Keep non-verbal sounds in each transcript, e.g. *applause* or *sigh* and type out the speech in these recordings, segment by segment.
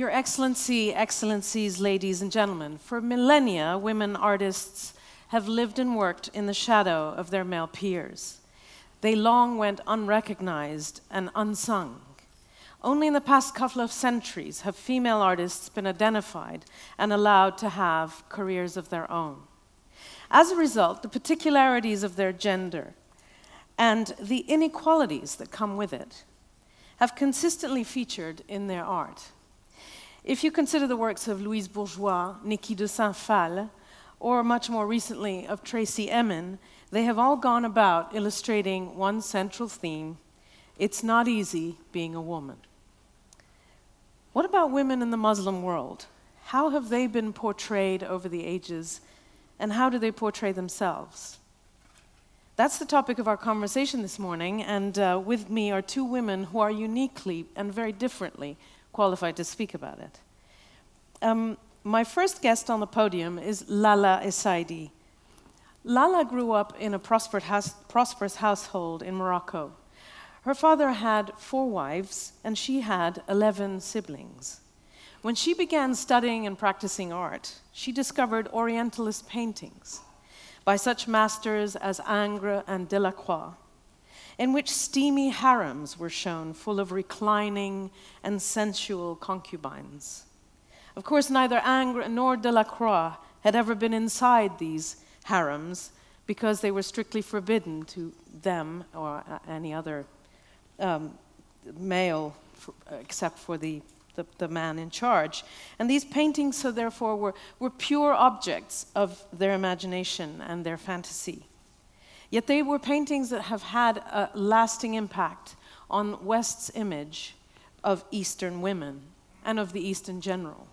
Your Excellency, Excellencies, ladies and gentlemen, for millennia, women artists have lived and worked in the shadow of their male peers. They long went unrecognized and unsung. Only in the past couple of centuries have female artists been identified and allowed to have careers of their own. As a result, the particularities of their gender and the inequalities that come with it have consistently featured in their art. If you consider the works of Louise Bourgeois, Niki de Saint-Phalle, or much more recently of Tracey Emin, they have all gone about illustrating one central theme it's not easy being a woman. What about women in the Muslim world? How have they been portrayed over the ages, and how do they portray themselves? That's the topic of our conversation this morning, and uh, with me are two women who are uniquely and very differently qualified to speak about it. Um, my first guest on the podium is Lalla Essaydi. Lala grew up in a prosperous, prosperous household in Morocco. Her father had four wives, and she had 11 siblings. When she began studying and practicing art, she discovered Orientalist paintings by such masters as Ingres and Delacroix, in which steamy harems were shown full of reclining and sensual concubines. Of course, neither Ingres nor Delacroix had ever been inside these harems because they were strictly forbidden to them or uh, any other um, male for, uh, except for the, the, the, man in charge. And these paintings, so therefore, were, were pure objects of their imagination and their fantasy. Yet they were paintings that have had a lasting impact on West's image of Eastern women and of the East in general.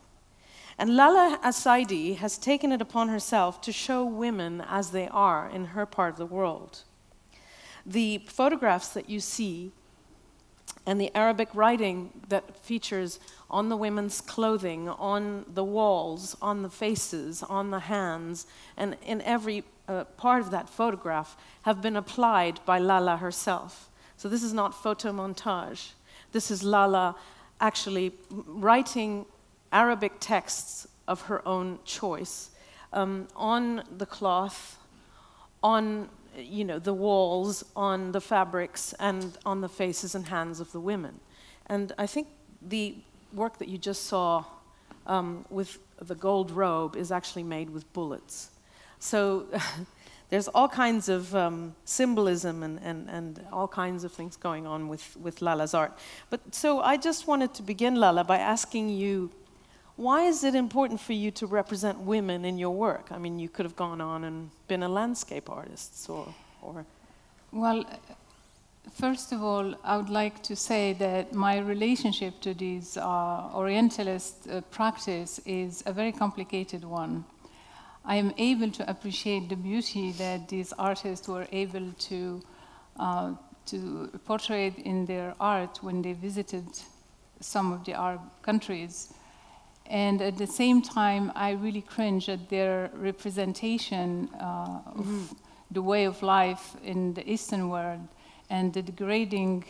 And Lalla Essaydi has taken it upon herself to show women as they are in her part of the world. The photographs that you see and the Arabic writing that features on the women's clothing, on the walls, on the faces, on the hands, and in every uh, part of that photograph have been applied by Lalla herself. So this is not photo montage. This is Lalla actually writing Arabic texts of her own choice um, on the cloth, on you know, the walls, on the fabrics, and on the faces and hands of the women. And I think the work that you just saw um, with the gold robe is actually made with bullets. So *laughs* there's all kinds of um, symbolism and, and, and all kinds of things going on with, with Lalla's art. But so I just wanted to begin, Lalla, by asking you why is it important for you to represent women in your work? I mean, you could have gone on and been a landscape artist or, or well, first of all, I would like to say that my relationship to this uh, Orientalist uh, practice is a very complicated one. I am able to appreciate the beauty that these artists were able to, uh, to portray in their art when they visited some of the Arab countries. And at the same time, I really cringe at their representation uh, of mm the way of life in the Eastern world and the degrading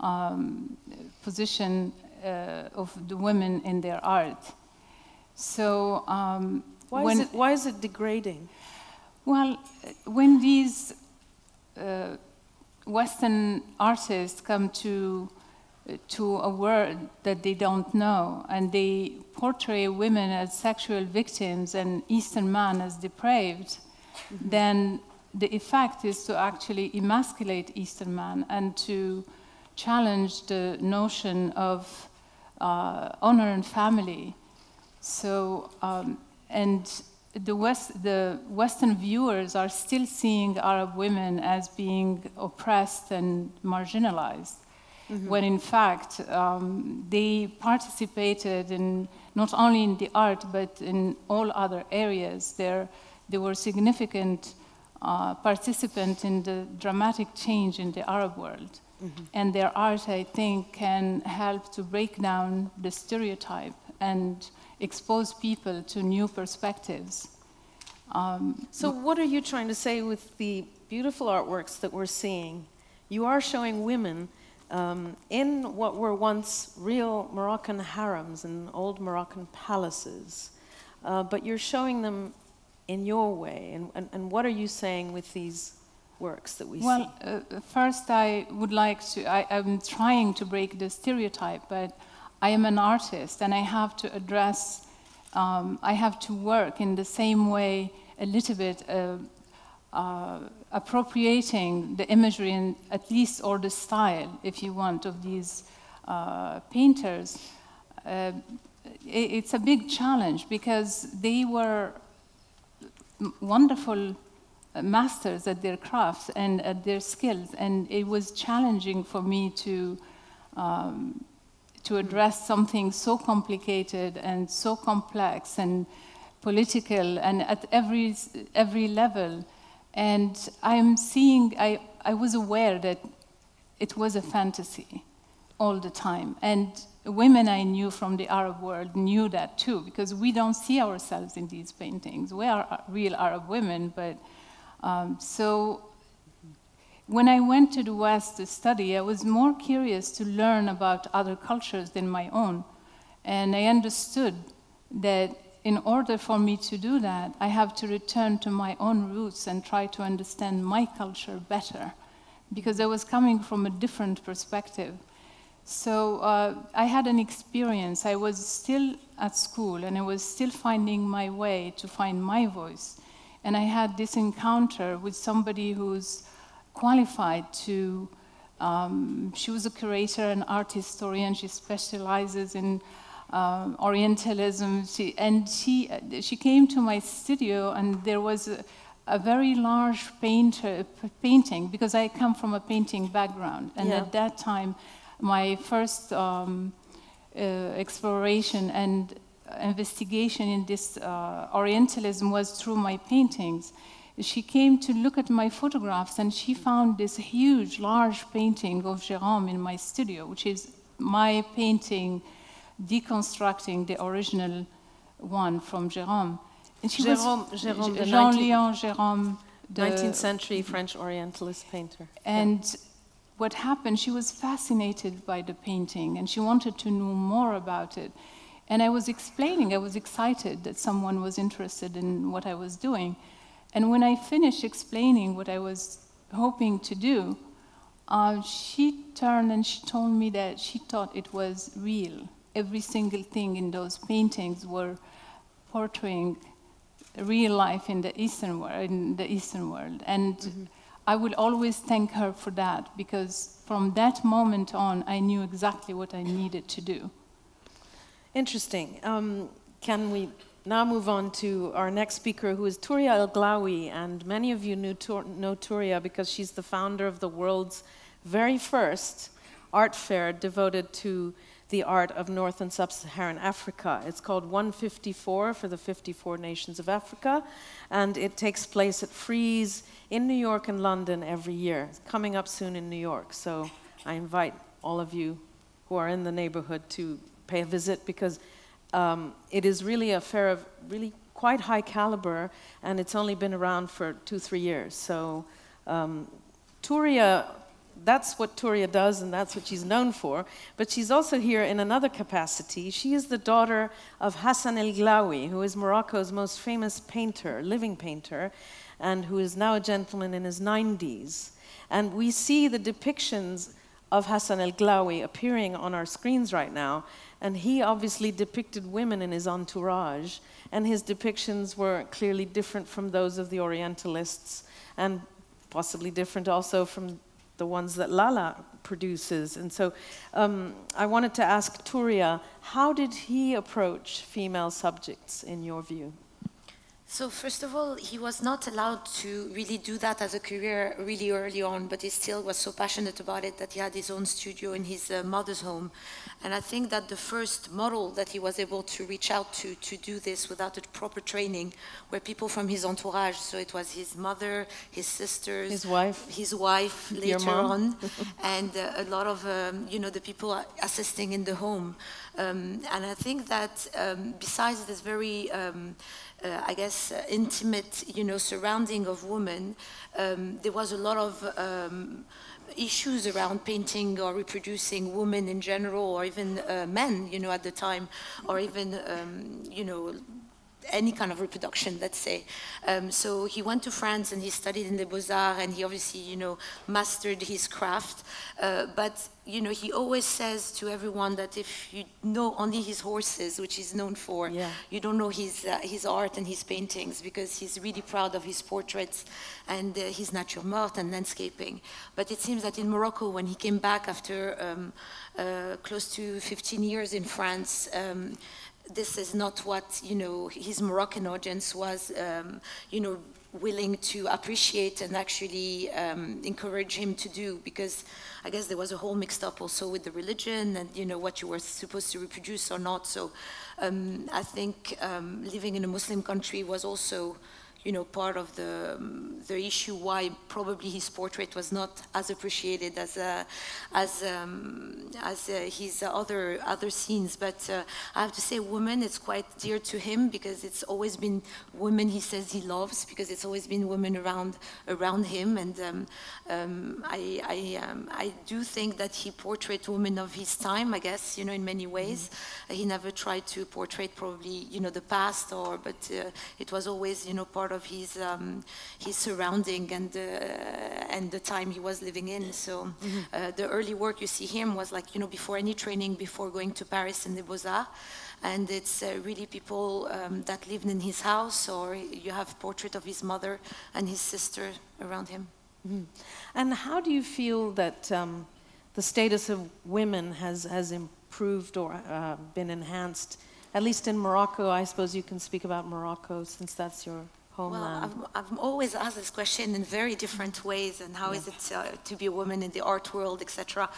um, position uh, of the women in their art. So, um, why, when, is it, why is it degrading? Well, when these uh, Western artists come to to a world that they don't know, and they portray women as sexual victims and Eastern men as depraved, mm-hmm. then the effect is to actually emasculate Eastern men and to challenge the notion of uh, honor and family. So, um, and the, West, the Western viewers are still seeing Arab women as being oppressed and marginalized. Mm -hmm. when in fact um, they participated in not only in the art but in all other areas. They were significant uh, participants in the dramatic change in the Arab world. Mm -hmm. And their art, I think, can help to break down the stereotype and expose people to new perspectives. Um, so, what are you trying to say with the beautiful artworks that we're seeing? You are showing women um, in what were once real Moroccan harems and old Moroccan palaces. Uh, but you're showing them in your way. And, and, and what are you saying with these works that we well, see? Well, uh, first, I would like to, I, I'm trying to break the stereotype, but I am an artist and I have to address, um, I have to work in the same way a little bit. Uh, uh, appropriating the imagery and at least or the style, if you want, of these uh, painters, uh, it, it's a big challenge because they were wonderful masters at their crafts and at their skills, and it was challenging for me to. Um, to address something so complicated and so complex and political and at every every level and I'm seeing, I, I was aware that it was a fantasy all the time. And women I knew from the Arab world knew that too, because we don't see ourselves in these paintings. We are real Arab women, but um, so when I went to the West to study, I was more curious to learn about other cultures than my own. And I understood that in order for me to do that, I have to return to my own roots and try to understand my culture better because I was coming from a different perspective. So uh, I had an experience. I was still at school and I was still finding my way to find my voice. And I had this encounter with somebody who's qualified to, um, she was a curator and art historian. She specializes in um, Orientalism. She, and she, she came to my studio, and there was a, a very large painter, painting because I come from a painting background. And yeah. at that time, my first um, uh, exploration and investigation in this uh, Orientalism was through my paintings. She came to look at my photographs and she found this huge, large painting of Gérôme in my studio, which is my painting deconstructing the original one from Gérôme. And she Gérôme, was Gérôme, Jean-Léon Gérôme, the 19th century French Orientalist painter. And yeah. what happened, she was fascinated by the painting and she wanted to know more about it. And I was explaining, I was excited that someone was interested in what I was doing. And when I finished explaining what I was hoping to do, uh, she turned and she told me that she thought it was real every single thing in those paintings were portraying real life in the Eastern world. In the Eastern world. And mm-hmm. I will always thank her for that because from that moment on, I knew exactly what I needed to do. Interesting. Um, can we now move on to our next speaker, who is Touria El Glaoui? And many of you knew know Touria because she's the founder of the world's very first art fair devoted to the art of North and Sub Saharan Africa. It's called 154 for the 54 nations of Africa, and it takes place at Frieze in New York and London every year. It's coming up soon in New York, so I invite all of you who are in the neighborhood to pay a visit because um, it is really a fair of really quite high caliber, and it's only been around for two, three years. So um, Touria that's what Touria does, and that's what she's known for. But she's also here in another capacity. She is the daughter of Hassan El Glaoui, who is Morocco's most famous painter, living painter, and who is now a gentleman in his 90s. And we see the depictions of Hassan El Glaoui appearing on our screens right now. And he obviously depicted women in his entourage, and his depictions were clearly different from those of the Orientalists, and possibly different also from the ones that Lalla produces. And so um, I wanted to ask Touria, how did he approach female subjects in your view? So first of all, he was not allowed to really do that as a career really early on, but he still was so passionate about it that he had his own studio in his uh, mother's home. And I think that the first model that he was able to reach out to to do this without a proper training were people from his entourage. So it was his mother, his sisters, his wife, his wife later on, *laughs* and uh, a lot of um, you know the people assisting in the home. Um, and I think that um, besides this very um, uh, I guess, uh, intimate, you know, surrounding of women, um, there was a lot of um, issues around painting or reproducing women in general, or even uh, men, you know, at the time, or even, um, you know, any kind of reproduction, let's say. Um, so he went to France and he studied in the Beaux-Arts and he obviously, you know, mastered his craft. Uh, but, you know, he always says to everyone that if you know only his horses, which he's known for, Yeah. you don't know his, uh, his art and his paintings because he's really proud of his portraits and uh, his nature morte and landscaping. But it seems that in Morocco, when he came back after um, uh, close to 15 years in France, um, this is not what you know his Moroccan audience was, um, you know, willing to appreciate and actually um, encourage him to do because I guess there was a whole mixed up also with the religion and you know what you were supposed to reproduce or not. So um, I think um, living in a Muslim country was also you know, part of the, um, the issue why probably his portrait was not as appreciated as, uh, as, um, as uh, his other, other scenes. But uh, I have to say, women, it's quite dear to him because it's always been women he says he loves because it's always been women around, around him. And um, um, I, I, um, I do think that he portrayed women of his time, I guess, you know, in many ways. He never tried to portray probably, you know, the past or, but uh, it was always, you know, part of his, um, his surrounding and, uh, and the time he was living in. So uh, the early work you see him was like, you know, before any training, before going to Paris in the Beaux-Arts. And it's uh, really people um, that lived in his house, or you have portrait of his mother and his sister around him. And how do you feel that um, the status of women has, has improved or uh, been enhanced? At least in Morocco, I suppose you can speak about Morocco since that's your Well. I've, I've always asked this question in very different ways, and how is it uh, to be a woman in the art world, etc.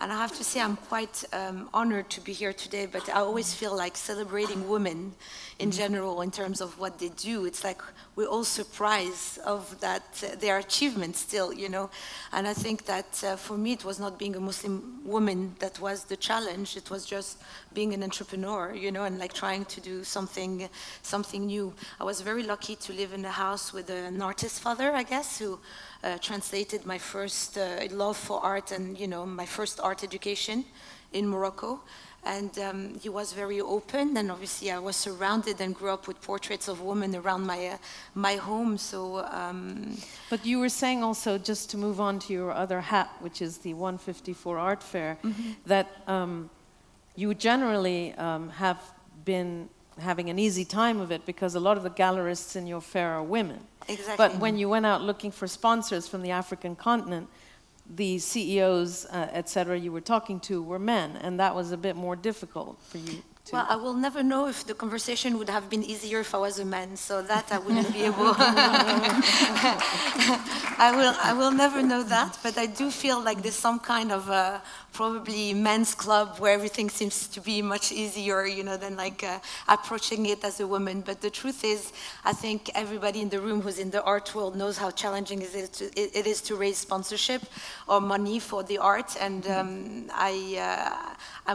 And I have to say, I'm quite um, honored to be here today. But I always feel like celebrating women in general in terms of what they do. It's like we're all surprised of that uh, their achievements still, you know. And I think that uh, for me, it was not being a Muslim woman that was the challenge. It was just being an entrepreneur, you know, and like trying to do something, something new. I was very lucky to live in the house with an artist father, I guess, who uh, translated my first uh, love for art and, you know, my first art education in Morocco. And um, he was very open, and obviously I was surrounded and grew up with portraits of women around my uh, my home. So um, But you were saying also, just to move on to your other hat, which is the 154 Art Fair, that um, you generally um, have been having an easy time of it because a lot of the gallerists in your fair are women. exactly. But when you went out looking for sponsors from the African continent, the CEOs, uh, et cetera, you were talking to were men, and that was a bit more difficult for you. Well, I will never know if the conversation would have been easier if I was a man, so that I wouldn't be able. *laughs* I will, I will never know that, but I do feel like there's some kind of uh, probably men's club where everything seems to be much easier, you know, than like uh, approaching it as a woman. But the truth is, I think everybody in the room who's in the art world knows how challenging it is to, it, is to raise sponsorship or money for the art, and um, I, uh,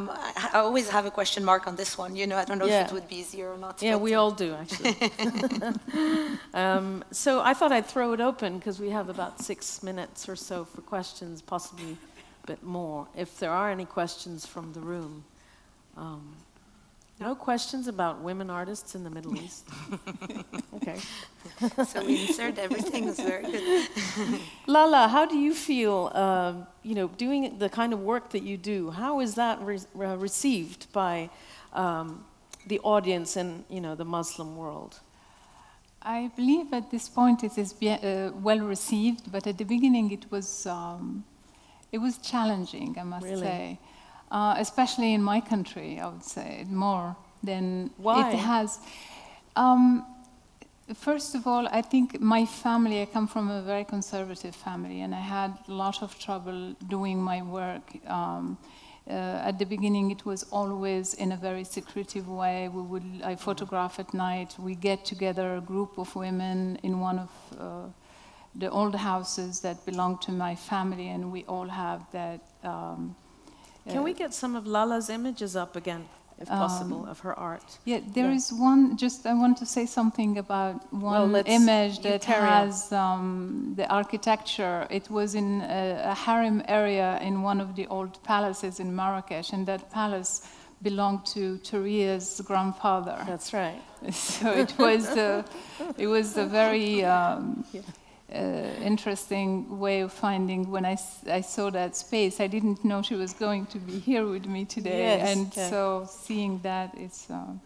I always have a question mark on this one. You know, I don't know Yeah. if it would be easier or not. Yeah, we uh, all do, actually. *laughs* um, so I thought I'd throw it open because we have about six minutes or so for questions, possibly a bit more, if there are any questions from the room. Um, no questions about women artists in the Middle East? *laughs* okay. so we insert everything. It's very good. *laughs* Lalla, how do you feel, um, you know, doing the kind of work that you do? How is that re- re- received by um, the audience in, you know, the Muslim world? I believe at this point it is bien, uh, well received, but at the beginning it was um, it was challenging, I must Really? say, uh, especially in my country. I would say more than Why? it has. Um, first of all, I think my family. I come from a very conservative family, and I had a lot of trouble doing my work. Um, uh, at the beginning, it was always in a very secretive way. We would, I photograph at night. We get together a group of women in one of uh, the old houses that belong to my family, and we all have that. Um, Can uh, we get some of Lalla's images up again? If possible, of her art. Yeah, there Yeah. is one. Just I want to say something about one let's- image that has um, the architecture. It was in a, a harem area in one of the old palaces in Marrakesh, and that palace belonged to Touria's grandfather. That's right. *laughs* so it was a, it was a very *laughs* um, uh, interesting way of finding when I, I saw that space. I didn't know she was going to be here with me today, Yes, and yeah. so seeing that it's. Um,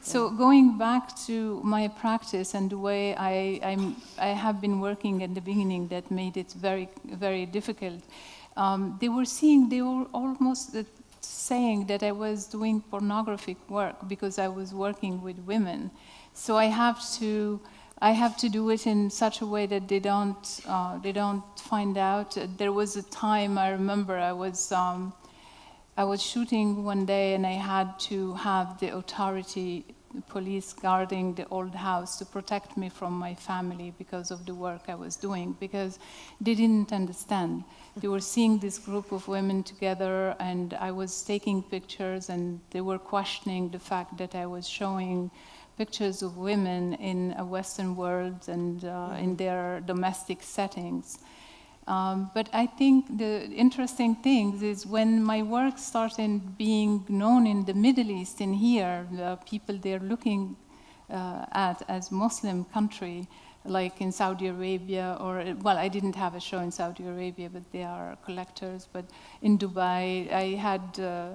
so going back to my practice and the way I, I'm, I have been working at the beginning that made it very, very difficult, um, they were seeing, they were almost uh, saying that I was doing pornographic work because I was working with women. So I have to, I have to do it in such a way that they don't, uh, they don't find out. There was a time I remember I was. Um, I was shooting one day and I had to have the authority, the police guarding the old house to protect me from my family because of the work I was doing, because they didn't understand. They were seeing this group of women together and I was taking pictures and they were questioning the fact that I was showing pictures of women in a Western world and uh, in their domestic settings. Um, but I think the interesting thing is when my work started being known in the Middle East, in here, the people they're looking uh, at as Muslim country, like in Saudi Arabia, or well, I didn't have a show in Saudi Arabia, but they are collectors. But in Dubai, I had. Uh,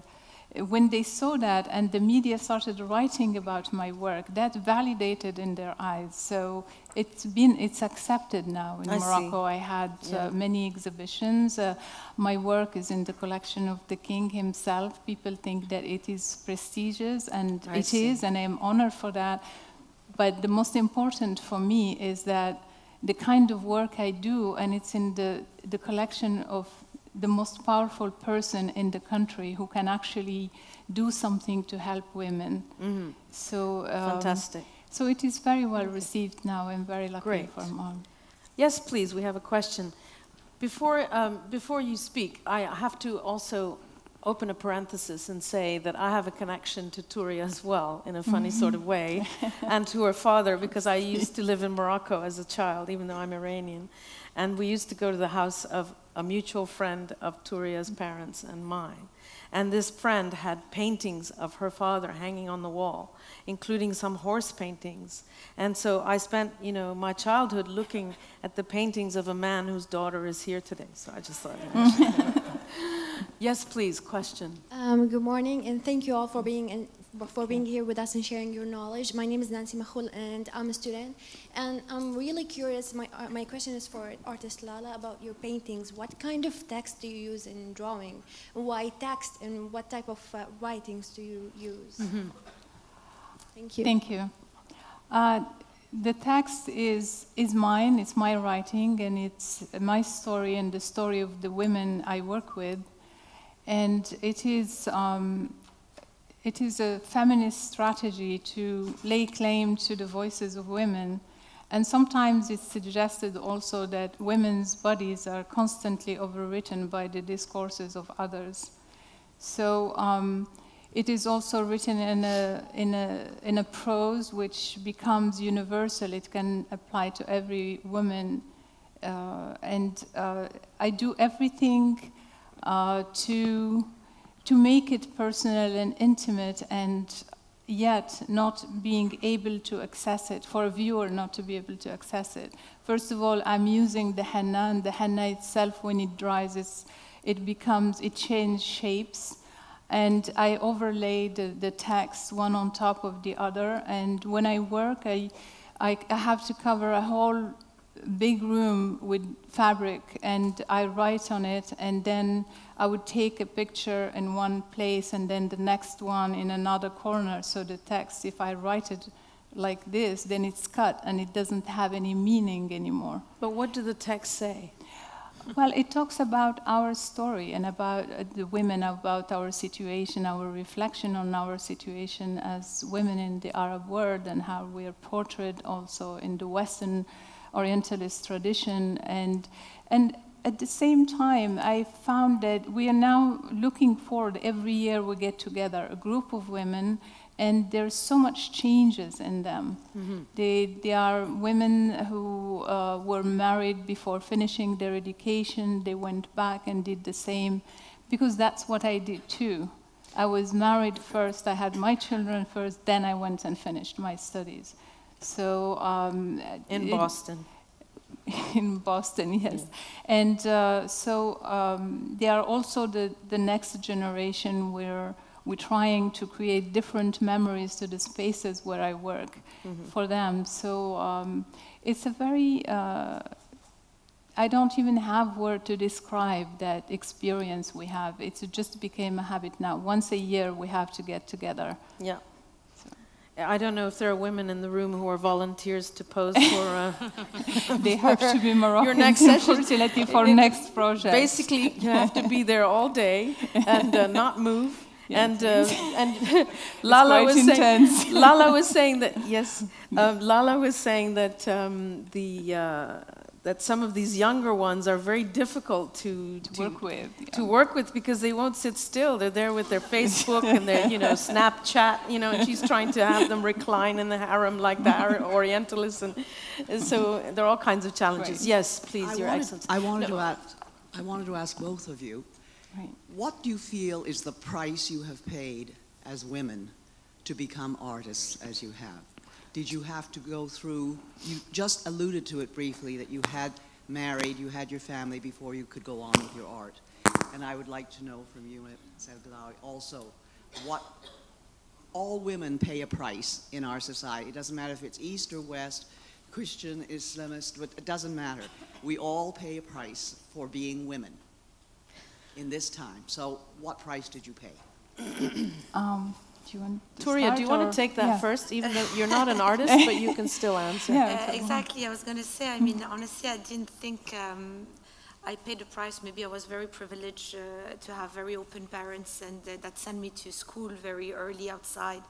when they saw that and the media started writing about my work, that validated in their eyes. So it's been it's accepted now in I see. Morocco. I had Yeah. uh, many exhibitions. Uh, my work is in the collection of the king himself. People think that it is prestigious, and I it see. is, and I am honored for that. But the most important for me is that the kind of work I do, and it's in the, the collection of the most powerful person in the country who can actually do something to help women. So, um, Mm-hmm. Fantastic. So it is very well received now. I'm very lucky Great. for mom. Yes, please, we have a question. Before, um, before you speak, I have to also open a parenthesis and say that I have a connection to Touria as well, in a funny sort of way, *laughs* and to her father, because I *laughs* used to live in Morocco as a child, even though I'm Iranian. And we used to go to the house of a mutual friend of Touria's parents and mine. And this friend had paintings of her father hanging on the wall, including some horse paintings. And so I spent, you know, my childhood looking at the paintings of a man whose daughter is here today. So I just thought. I'd mention that. yes, please. Question. Um, good morning, and thank you all for being in, for being here with us and sharing your knowledge. My name is Nancy Mahul, and I'm a student. And I'm really curious. My uh, my question is for artist Lalla about your paintings. What kind of text do you use in drawing? Why text, and what type of uh, writings do you use? Thank you. Thank you. Uh, the text is, is mine, it's my writing, and it's my story and the story of the women I work with. And it is, um, it is a feminist strategy to lay claim to the voices of women. And sometimes it's suggested also that women's bodies are constantly overwritten by the discourses of others. So um, it is also written in a, in, a, in a prose which becomes universal. It can apply to every woman. Uh, and uh, I do everything uh, to, to make it personal and intimate and yet not being able to access it, for a viewer not to be able to access it. First of all, I'm using the henna, and the henna itself, when it dries, it becomes, it changes shapes. And I overlay the, the text one on top of the other. And when I work, I, I, I have to cover a whole big room with fabric and I write on it and then I would take a picture in one place and then the next one in another corner so the text if I write it like this then it's cut and it doesn't have any meaning anymore But what do the texts say? well it talks about our story and about uh, the women about our situation our reflection on our situation as women in the arab world and how we are portrayed also in the western orientalist tradition and and at the same time, I found that we are now looking forward. Every year we get together, a group of women, and there's so much changes in them. They, they are women who uh, were married before finishing their education. They went back and did the same, because that's what I did too. I was married first, I had my children first, then I went and finished my studies. So um, In it- Boston. *laughs* in Boston, yes. And uh, so um, they are also the, the next generation where we're trying to create different memories to the spaces where I work for them. So um, it's a very, uh, I don't even have word to describe that experience we have. It just became a habit now. Once a year we have to get together. Yeah. I don't know if there are women in the room who are volunteers to pose *laughs* for. Uh, *laughs* They have to be *laughs* Moroccans, next session- for it- next project. basically, you have to be there all day and uh, not move. And uh, and Lalla was intense. saying Lalla was saying that yes, um, Lalla was saying that um, the uh, that some of these younger ones are very difficult to, to work with. yeah. to work with because they won't sit still. They're there with their Facebook and their, you know, *laughs* Snapchat, you know, and she's trying to have them recline in the harem like the Ar- *laughs* Orientalists. And, and so there are all kinds of challenges. Right. Yes, please, I Your wanted, Excellency. I wanted No. to ask, I wanted to ask both of you, Right. what do you feel is the price you have paid as women to become artists as you have? Did you have to go through, you just alluded to it briefly, that you had married, you had your family before you could go on with your art. And I would like to know from you, Sargalawi, also, what, all women pay a price in our society. It doesn't matter if it's East or West, Christian, Islamist, but it doesn't matter. We all pay a price for being women in this time. So what price did you pay? Um, do you want to Touria, start, do you want to take that yeah. first, even though you're not an *laughs* artist, but you can still answer? Yeah, Uh, exactly. I was going to say, I mean, honestly, I didn't think um, I paid the price. Maybe I was very privileged uh, to have very open parents and uh, that sent me to school very early outside.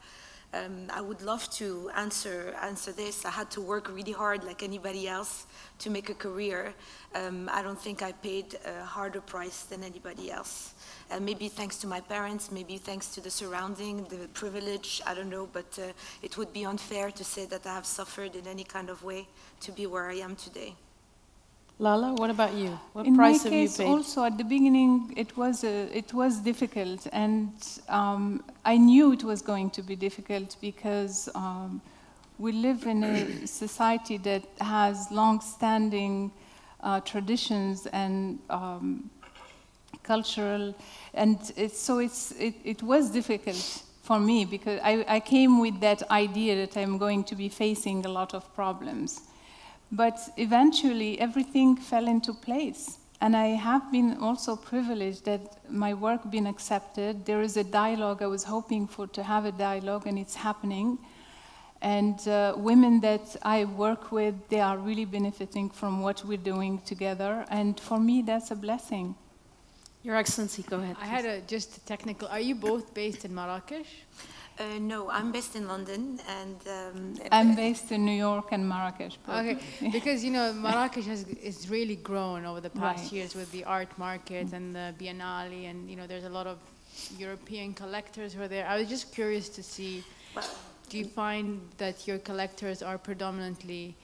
Um, I would love to answer answer this. I had to work really hard, like anybody else, to make a career. Um, I don't think I paid a harder price than anybody else. Uh, maybe thanks to my parents, maybe thanks to the surrounding, the privilege, I don't know, but uh, it would be unfair to say that I have suffered in any kind of way to be where I am today. Lalla, what about you? What in price have case, you paid? also at the beginning, it was uh, it was difficult, and um, I knew it was going to be difficult because um, we live in a *coughs* society that has long-standing uh, traditions and um, cultural, and it's, so it's it, it was difficult for me because I, I came with that idea that I'm going to be facing a lot of problems. But eventually, everything fell into place. And I have been also privileged that my work been accepted. There is a dialogue. I was hoping for to have a dialogue, and it's happening. And uh, women that I work with, they are really benefiting from what we're doing together. And for me, that's a blessing. Your Excellency, go ahead. I had a just a technical. Are you both based in Marrakesh? Uh, no, I'm based in London, and um, I'm based in New York and Marrakesh. Okay, *laughs* because you know Marrakesh has is really grown over the past Right. years with the art market and the Biennale, and you know there's a lot of European collectors who are there. I was just curious to see, do you find that your collectors are predominantly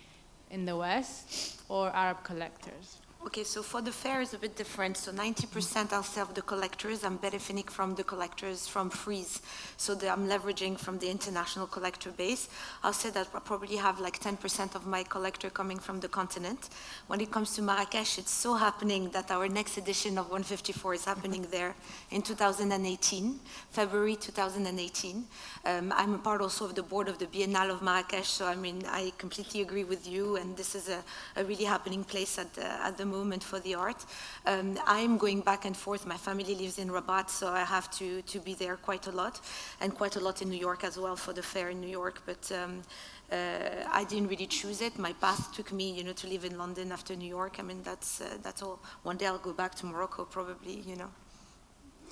in the West or Arab collectors? Okay, so for the fair is a bit different. So 90% I'll sell the collectors. I'm benefiting from the collectors from Frieze. So the, I'm leveraging from the international collector base. I'll say that I probably have like 10% of my collector coming from the continent. When it comes to Marrakesh, it's so happening that our next edition of 154 is happening *laughs* there in 2018, February 2018. Um, I'm a part also of the board of the Biennale of Marrakesh. So I mean, I completely agree with you. And this is a, a really happening place at the, at the moment for the art. Um, I'm going back and forth. My family lives in Rabat, so I have to, to be there quite a lot, and quite a lot in New York as well for the fair in New York. But um, uh, I didn't really choose it. My path took me, you know, to live in London after New York. I mean, that's uh, that's all. One day I'll go back to Morocco, probably, you know.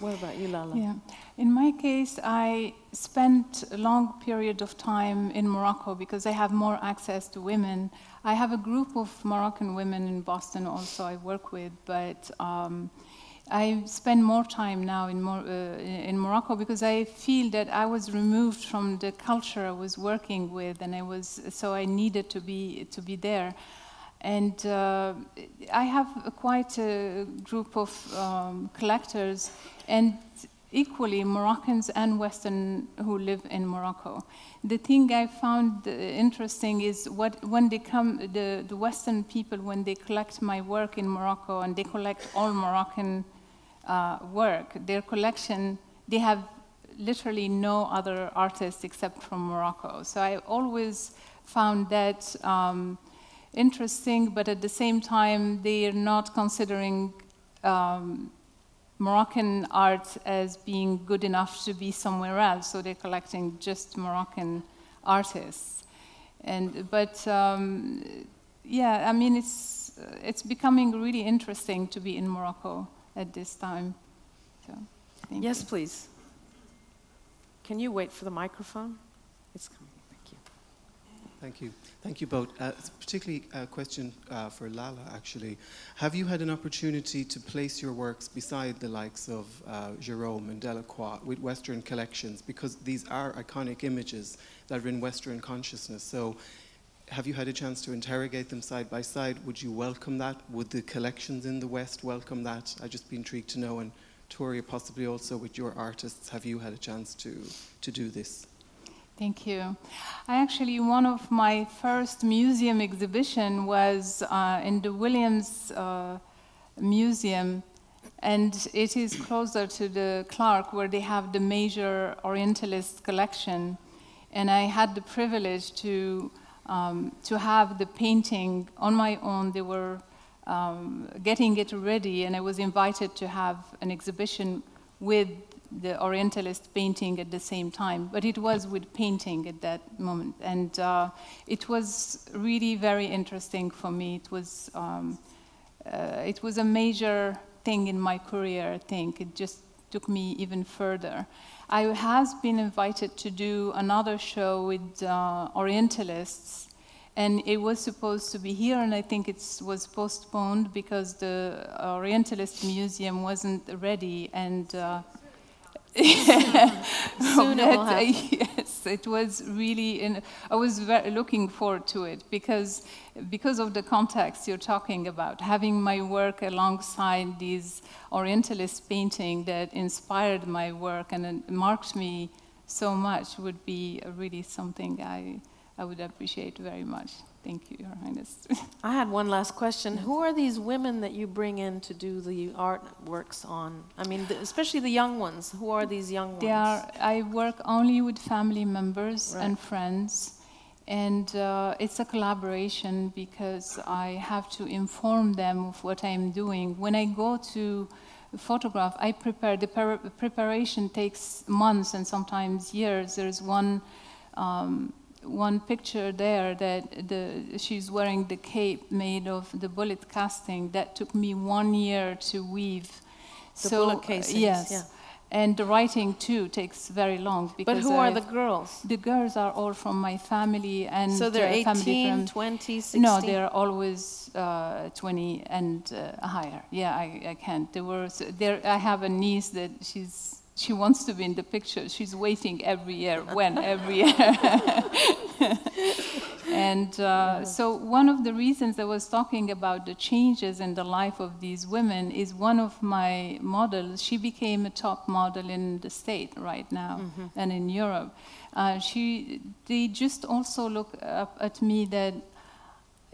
What about you, Lalla? Yeah. In my case, I spent a long period of time in Morocco because I have more access to women. I have a group of Moroccan women in Boston also I work with, but um, I spend more time now in, Mor- uh, in Morocco because I feel that I was removed from the culture I was working with, and I was so I needed to be to be there. And uh, I have quite a group of um, collectors, and equally Moroccans and Western who live in Morocco. The thing I found uh, interesting is what when they come, the, the Western people, when they collect my work in Morocco and they collect all Moroccan uh, work, their collection, they have literally no other artists except from Morocco. So I always found that um, interesting, but at the same time, they are not considering um, Moroccan art as being good enough to be somewhere else, so they're collecting just Moroccan artists. And but um, yeah, I mean it's it's becoming really interesting to be in Morocco at this time. So, Yes, you. please. Can you wait for the microphone? It's coming. Thank you. Thank you. Both. Uh, particularly a question uh, for Lalla, actually. Have you had an opportunity to place your works beside the likes of uh, Gérôme and Delacroix with Western collections? Because these are iconic images that are in Western consciousness. So, have you had a chance to interrogate them side by side? Would you welcome that? Would the collections in the West welcome that? I'd just be intrigued to know. And Tori, possibly also with your artists, have you had a chance to, to do this? Thank you. I actually, one of my first museum exhibition was uh, in the Williams uh, Museum, and it is closer to the Clark, where they have the major Orientalist collection. And I had the privilege to um, to have the painting on my own. They were um, getting it ready, and I was invited to have an exhibition with the Orientalist painting at the same time, but it was with painting at that moment. And uh, it was really very interesting for me. It was, um, uh, it was a major thing in my career, I think. It just took me even further. I has been invited to do another show with uh, Orientalists, and it was supposed to be here, and I think it was postponed because the Orientalist Museum wasn't ready, and uh, *laughs* Soon it will *laughs* happen. yes, it was really. In, I was very looking forward to it because because of the context you're talking about, having my work alongside these Orientalist painting that inspired my work and marked me so much would be really something I I would appreciate very much. Thank you, Your Highness. *laughs* I had one last question. Who are these women that you bring in to do the artworks on? I mean, the, especially the young ones. Who are these young ones? They are, I work only with family members Right. and friends, and uh, it's a collaboration because I have to inform them of what I'm doing. When I go to photograph, I prepare. The per- preparation takes months and sometimes years. There's one. Um, one picture there that the, she's wearing the cape made of the bullet casting that took me one year to weave. The so bullet uh, casings, yes, yeah. and the writing too takes very long But who are I've- the girls? the girls are all from my family and So they're uh, family 18, from, 20, 16? no, they're always uh, 20 and uh, higher. Yeah, I, I can't. There were there. I have a niece that she's she wants to be in the picture. She's waiting every year. When every year. *laughs* and uh, so one of the reasons I was talking about the changes in the life of these women is one of my models. She became a top model in the state right now and in Europe. Uh, she, they just also look up at me that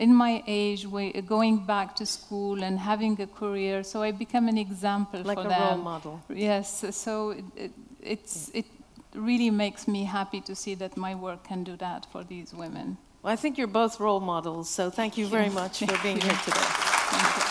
in my age, going back to school and having a career, so I become an example Like for a role model. Yes, so it, it, it's, it really makes me happy to see that my work can do that for these women. Well, I think you're both role models, so thank you very much for being here today. Thank you.